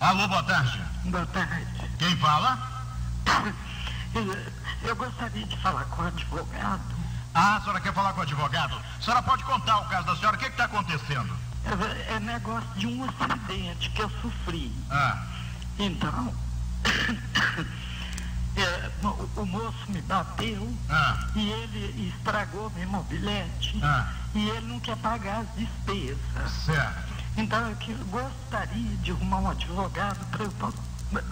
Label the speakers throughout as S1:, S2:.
S1: Alô, boa tarde.
S2: Boa tarde.
S1: Quem fala?
S2: Eu, gostaria de falar com o advogado.
S1: Ah, a senhora quer falar com o advogado? A senhora pode contar o caso da senhora? O que está acontecendo?
S2: É, é negócio de um acidente que eu sofri.
S1: Ah,
S2: Então, é, o, o moço me bateu
S1: ah,
S2: e ele estragou meu mobilete
S1: ah,
S2: e ele não quer pagar as despesas.
S1: certo.
S2: Então eu gostaria de arrumar um advogado para eu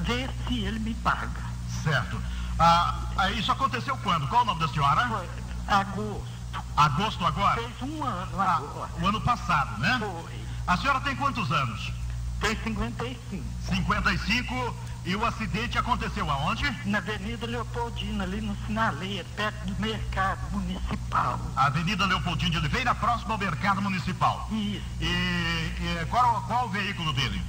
S2: ver se ele me paga.
S1: Certo. Ah, ah, isso aconteceu quando? Qual o nome da senhora?
S2: Foi agosto.
S1: Agosto agora?
S2: Fez um ano
S1: Ah,
S2: agora.
S1: o ano passado, né?
S2: Foi.
S1: A senhora tem quantos anos?
S2: Tem 55.
S1: 55 e o acidente aconteceu aonde?
S2: Na Avenida Leopoldina, ali no Sinaleiro, perto do mercado municipal.
S1: Avenida Leopoldino de Oliveira, próximo ao mercado municipal.
S2: Isso.
S1: E, e qual, qual o veículo dele?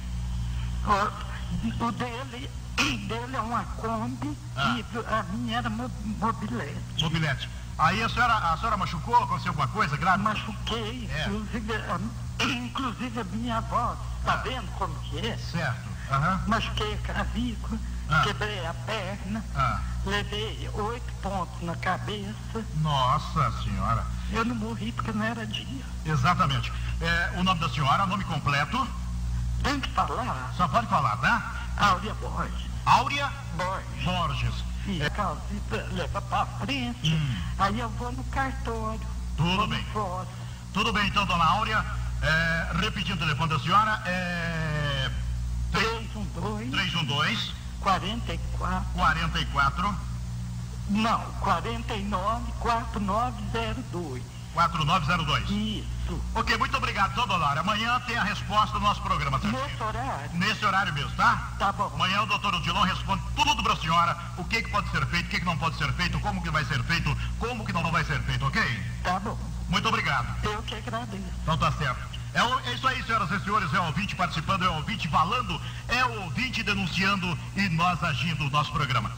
S2: O, o dele, dele é uma Kombi
S1: Ah.
S2: e a minha era mo- mobilete.
S1: Mobilete. Aí a senhora, a senhora machucou? Aconteceu alguma coisa grave?
S2: Machuquei,
S1: É.
S2: inclusive, a, inclusive a minha avó, tá
S1: Ah.
S2: vendo como que é?
S1: Certo. Aham.
S2: Machuquei a clavícula,
S1: Ah.
S2: quebrei a perna,
S1: Ah.
S2: Levei oito pontos na cabeça.
S1: Nossa senhora.
S2: Eu não morri porque não era dia.
S1: Exatamente. É, o nome da senhora, nome completo.
S2: Tem que falar,
S1: Só pode falar, tá?
S2: Áurea Borges.
S1: Áurea
S2: Borges.
S1: Borges.
S2: E causita leva pra frente,
S1: Hum.
S2: aí eu vou no cartório.
S1: Tudo bem. Tudo bem, então, dona Áurea. É, repetindo o telefone da senhora, é
S2: 312
S1: 312
S2: 44
S1: 44
S2: Não, 49 4902.
S1: 4902.
S2: Isso.
S1: Ok, muito obrigado, dona Áurea. Amanhã tem a resposta do nosso programa, certinho?
S2: Nesse horário?
S1: Nesse horário mesmo, tá?
S2: Tá bom.
S1: Amanhã o doutor Odilon responde tudo para a senhora, o que, que pode ser feito, o que, que não pode ser feito, como que vai ser feito, como que não vai ser feito, ok?
S2: Tá bom.
S1: Muito obrigado.
S2: Eu que agradeço.
S1: Então tá certo. É, o- é isso aí, senhoras e senhores, é o ouvinte participando, é o ouvinte falando, é o denunciando e nós agindo no nosso programa.